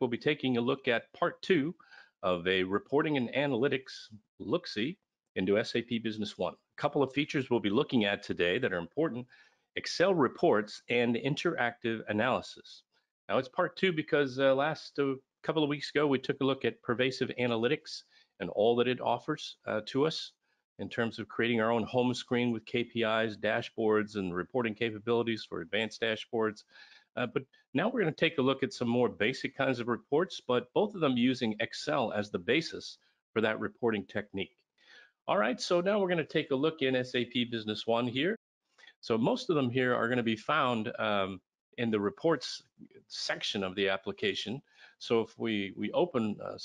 we'll be taking a look at part two of a reporting and analytics look-see into SAP Business One. A couple of features we'll be looking at today that are important, Excel reports and interactive analysis. Now it's part two because uh, last uh, couple of weeks ago we took a look at pervasive analytics and all that it offers uh, to us in terms of creating our own home screen with KPIs, dashboards, and reporting capabilities for advanced dashboards. Uh, but now we're going to take a look at some more basic kinds of reports, but both of them using Excel as the basis for that reporting technique. All right, so now we're going to take a look in SAP Business One here. So most of them here are going to be found um, in the reports section of the application. So if we, we open uh,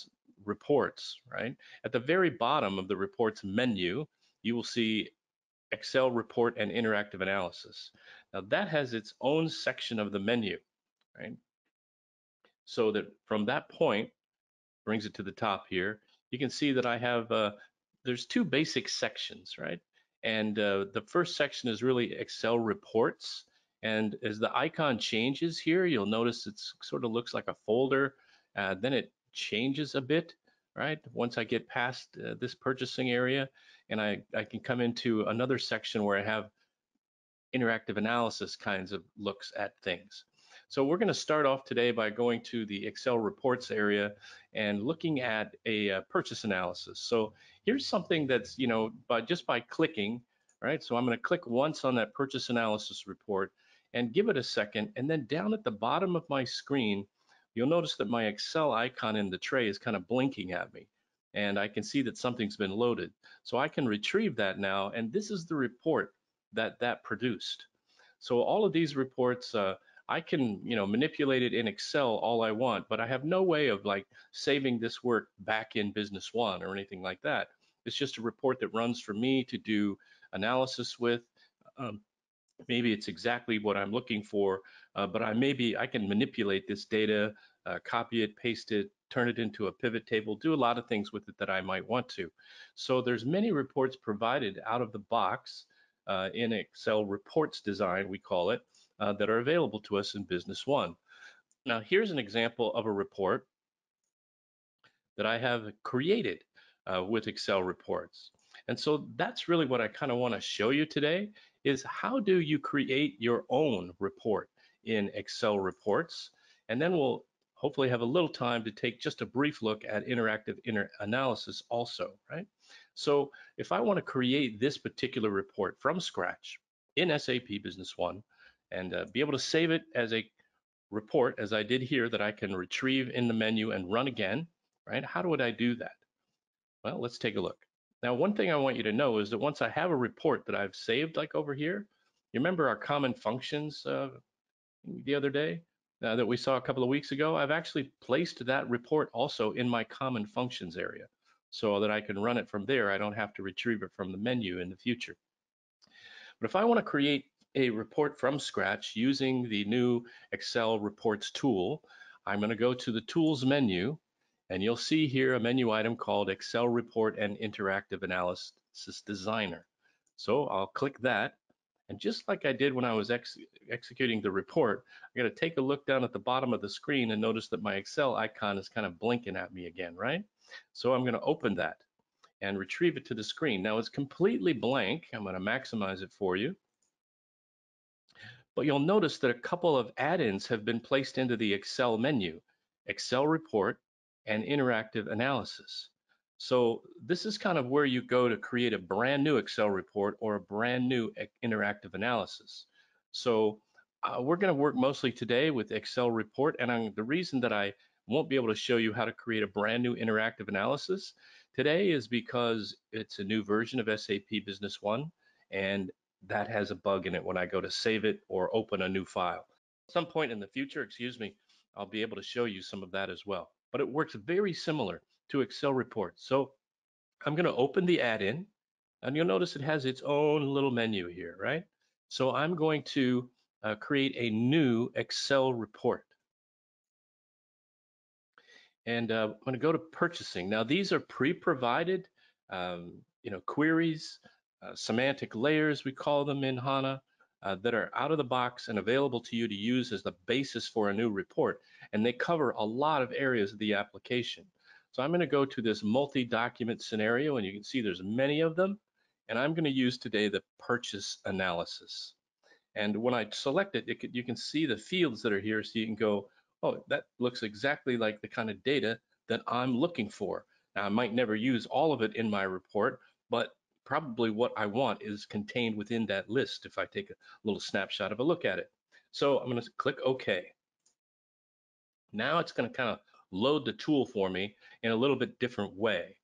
reports, right, at the very bottom of the reports menu, you will see Excel report and interactive analysis. Now that has its own section of the menu, right? So that from that point, brings it to the top here, you can see that I have, uh, there's two basic sections, right? And uh, the first section is really Excel reports. And as the icon changes here, you'll notice it sort of looks like a folder. Uh, then it changes a bit, right? Once I get past uh, this purchasing area and I, I can come into another section where I have interactive analysis kinds of looks at things. So we're going to start off today by going to the Excel reports area and looking at a uh, purchase analysis. So here's something that's, you know, by just by clicking, right? So I'm going to click once on that purchase analysis report and give it a second. And then down at the bottom of my screen, you'll notice that my Excel icon in the tray is kind of blinking at me. And I can see that something's been loaded. So I can retrieve that now. And this is the report that that produced. So all of these reports, uh, I can, you know, manipulate it in Excel all I want, but I have no way of like saving this work back in Business One or anything like that. It's just a report that runs for me to do analysis with. Um, maybe it's exactly what I'm looking for, uh, but I maybe I can manipulate this data, uh, copy it, paste it, turn it into a pivot table, do a lot of things with it that I might want to. So there's many reports provided out of the box uh, in Excel reports design, we call it, uh, that are available to us in Business One. Now, here's an example of a report that I have created uh, with Excel reports. And so that's really what I kind of want to show you today is how do you create your own report in Excel reports? And then we'll hopefully have a little time to take just a brief look at interactive inter analysis also, right? So if I want to create this particular report from scratch in SAP Business One and uh, be able to save it as a report, as I did here, that I can retrieve in the menu and run again, right? How would I do that? Well, let's take a look. Now, one thing I want you to know is that once I have a report that I've saved, like over here, you remember our common functions uh, the other day uh, that we saw a couple of weeks ago? I've actually placed that report also in my common functions area so that I can run it from there. I don't have to retrieve it from the menu in the future. But if I want to create a report from scratch using the new Excel reports tool, I'm going to go to the tools menu and you'll see here a menu item called Excel report and interactive analysis designer. So I'll click that and just like I did when I was ex executing the report, I'm going to take a look down at the bottom of the screen and notice that my Excel icon is kind of blinking at me again, right? So I'm going to open that and retrieve it to the screen. Now it's completely blank. I'm going to maximize it for you. But you'll notice that a couple of add-ins have been placed into the Excel menu, Excel report and interactive analysis. So this is kind of where you go to create a brand new Excel report or a brand new interactive analysis. So uh, we're going to work mostly today with Excel report. And I'm, the reason that I won't be able to show you how to create a brand new interactive analysis today is because it's a new version of SAP Business One and that has a bug in it when I go to save it or open a new file. At some point in the future, excuse me, I'll be able to show you some of that as well. But it works very similar to Excel reports. So I'm going to open the add-in and you'll notice it has its own little menu here, right? So I'm going to uh, create a new Excel report and uh, I'm going to go to purchasing. Now these are pre-provided, um, you know, queries, uh, semantic layers we call them in HANA. uh, that are out of the box and available to you to use as the basis for a new report. And they cover a lot of areas of the application. So I'm going to go to this multi-document scenario, and you can see there's many of them. And I'm going to use today the purchase analysis. And when I select it, it could, you can see the fields that are here, so you can go, oh, that looks exactly like the kind of data that I'm looking for. Now, I might never use all of it in my report, but probably what I want is contained within that list if I take a little snapshot of a look at it. So I'm going to click OK. Now it's going to kind of load the tool for me in a little bit different way.